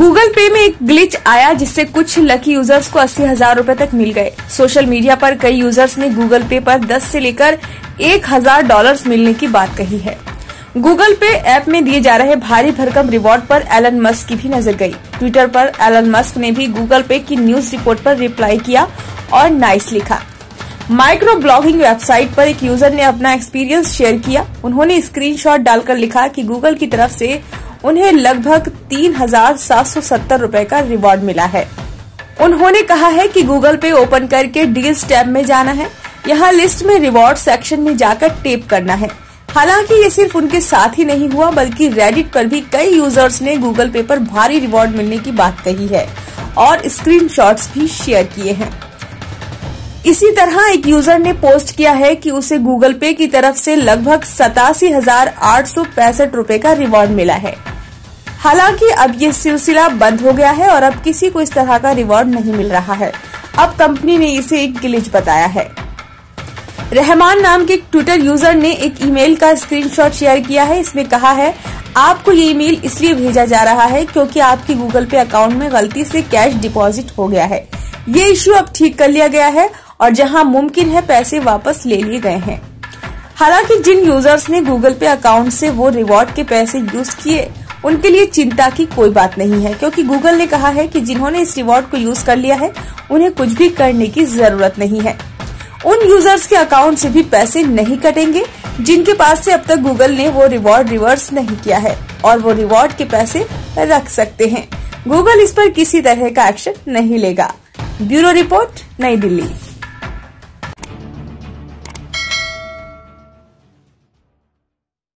Google पे में एक ग्लिच आया जिससे कुछ लकी यूज़र्स को अस्सी हज़ार रूपए तक मिल गए। सोशल मीडिया पर कई यूज़र्स ने गूगल पे पर 10 से लेकर एक हज़ार डॉलर मिलने की बात कही है। गूगल पे ऐप में दिए जा रहे भारी भरकम रिवॉर्ड पर एलन मस्क की भी नज़र गई। ट्विटर पर एलन मस्क ने भी गूगल पे की न्यूज़ रिपोर्ट पर रिप्लाई किया और नाइस लिखा। माइक्रो ब्लॉगिंग वेबसाइट पर एक यूज़र ने अपना एक्सपीरियंस शेयर किया। उन्होंने स्क्रीनशॉट डालकर लिखा कि गूगल की तरफ़ से उन्हें लगभग तीन हज़ार सात सौ सत्तर रूपए का रिवॉर्ड मिला है। उन्होंने कहा है कि गूगल पे ओपन करके डील्स टैब में जाना है। यहाँ लिस्ट में रिवॉर्ड सेक्शन में जाकर टेप करना है। हालाँकि ये सिर्फ़ उनके साथ ही नहीं हुआ, बल्कि रेडिट पर भी कई यूज़र्स ने गूगल पे पर भारी रिवॉर्ड मिलने की बात कही है और स्क्रीनशॉट्स भी शेयर किए हैं। इसी तरह एक यूज़र ने पोस्ट किया है कि उसे गूगल पे की तरफ़ से लगभग सतासी हज़ार आठ सौ पैंसठ रूपए का रिवॉर्ड मिला है। हालाँकि अब ये सिलसिला बंद हो गया है और अब किसी को इस तरह का रिवॉर्ड नहीं मिल रहा है। अब कंपनी ने इसे एक गिलिज बताया है। रहमान नाम के ट्विटर यूज़र ने एक ईमेल का स्क्रीनशॉट शेयर किया है। इसमें कहा है, आपको ये ईमेल इसलिए भेजा जा रहा है क्योंकि आपकी गूगल पे अकाउंट में गलती से कैश डिपॉजिट हो गया है। ये इश्यू अब ठीक कर लिया गया है और जहाँ मुमकिन है पैसे वापस ले लिए गए हैं। हालाँकि जिन यूज़र्स ने गूगल पे अकाउंट से वो रिवॉर्ड के पैसे यूज़ किए उनके लिए चिंता की कोई बात नहीं है, क्योंकि गूगल ने कहा है कि जिन्होंने इस रिवॉर्ड को यूज़ कर लिया है, उन्हें कुछ भी करने की ज़रूरत नहीं है। उन यूज़र्स के अकाउंट से भी पैसे नहीं कटेंगे, जिनके पास से अब तक गूगल ने वो रिवॉर्ड रिवर्स नहीं किया है, और वो रिवॉर्ड के पैसे रख सकते हैं। गूगल इस पर किसी तरह का एक्शन नहीं लेगा। ब्यूरो रिपोर्ट, नई दिल्ली।